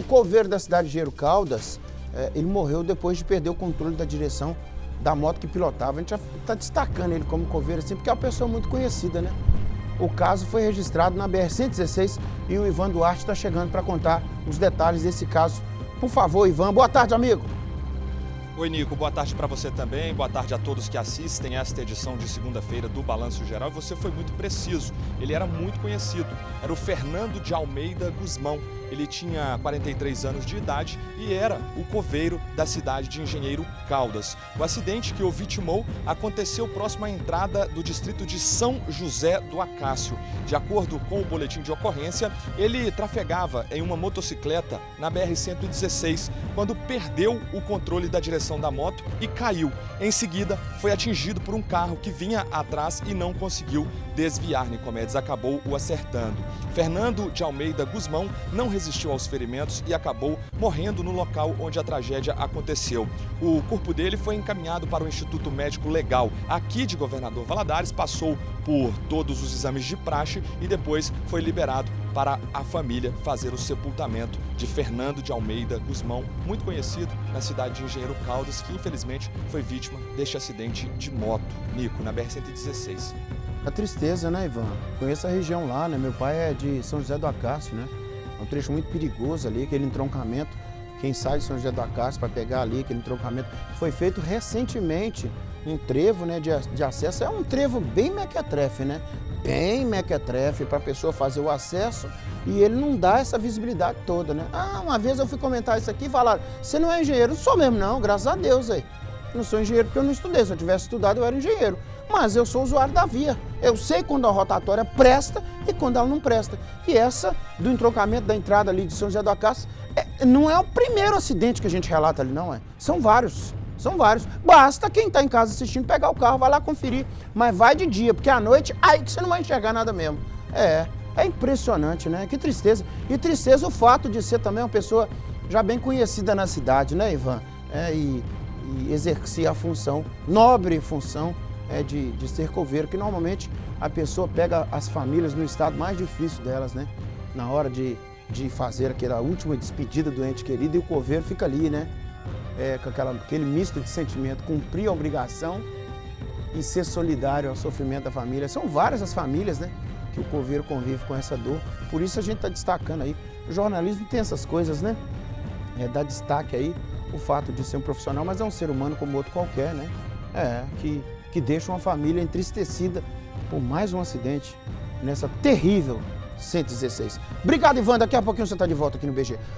o coveiro da cidade de Engenheiro Caldas, é, ele morreu depois de perder o controle da direção da moto que pilotava. A gente está destacando ele como coveiro assim, porque é uma pessoa muito conhecida, né? O caso foi registrado na BR-116 e o Ivan Duarte está chegando para contar os detalhes desse caso. Por favor, Ivan. Boa tarde, amigo. Oi, Nico. Boa tarde para você também. Boa tarde a todos que assistem esta edição de segunda-feira do Balanço Geral. Você foi muito preciso. Ele era muito conhecido. Era o Fernando de Almeida Guzmão ele tinha 43 anos de idade e era o coveiro da cidade de Engenheiro Caldas. O acidente que o vitimou aconteceu próximo à entrada do distrito de São José do Acácio. De acordo com o boletim de ocorrência, ele trafegava em uma motocicleta na BR-116 quando perdeu o controle da direção da moto e caiu. Em seguida, foi atingido por um carro que vinha atrás e não conseguiu desviar. Nicomedes acabou o acertando. Fernando de Almeida Guzmão não resistiu aos ferimentos e acabou morrendo no local onde a tragédia aconteceu. O corpo dele foi encaminhado para o Instituto Médico Legal, aqui de Governador Valadares, passou por todos os exames de praxe e depois foi liberado para a família fazer o sepultamento de Fernando de Almeida Guzmão, muito conhecido na cidade de Engenheiro Caldas, que infelizmente foi vítima deste acidente de moto, Nico, na BR-116. A tristeza, né, Ivan? Conheço a região lá, né? Meu pai é de São José do Acácio, né? É um trecho muito perigoso ali, aquele entroncamento. Quem sai de São José do Acácio para pegar ali aquele entroncamento foi feito recentemente um trevo né, de, de acesso. É um trevo bem mequetrefe, né? Bem mequetrefe para a pessoa fazer o acesso e ele não dá essa visibilidade toda, né? Ah, uma vez eu fui comentar isso aqui e falaram, você não é engenheiro? Não sou mesmo não, graças a Deus aí. Não sou engenheiro porque eu não estudei, se eu tivesse estudado eu era engenheiro mas eu sou usuário da via. Eu sei quando a rotatória presta e quando ela não presta. E essa do entroncamento da entrada ali de São José do Acácio é, não é o primeiro acidente que a gente relata ali, não é. São vários. São vários. Basta quem está em casa assistindo pegar o carro, vai lá conferir. Mas vai de dia, porque à noite, aí que você não vai enxergar nada mesmo. É, é impressionante, né? Que tristeza. E tristeza o fato de ser também uma pessoa já bem conhecida na cidade, né, Ivan? É, e, e exercer a função, nobre função é, de, de ser coveiro, que normalmente a pessoa pega as famílias no estado mais difícil delas, né? Na hora de, de fazer aquela última despedida do ente querido e o coveiro fica ali, né? É, com aquela, aquele misto de sentimento, cumprir a obrigação e ser solidário ao sofrimento da família. São várias as famílias, né? Que o coveiro convive com essa dor. Por isso a gente está destacando aí. O jornalismo tem essas coisas, né? É, dá destaque aí o fato de ser um profissional, mas é um ser humano como outro qualquer, né? É, que que deixa uma família entristecida por mais um acidente nessa terrível 116. Obrigado, Ivan. Daqui a pouquinho você está de volta aqui no BG.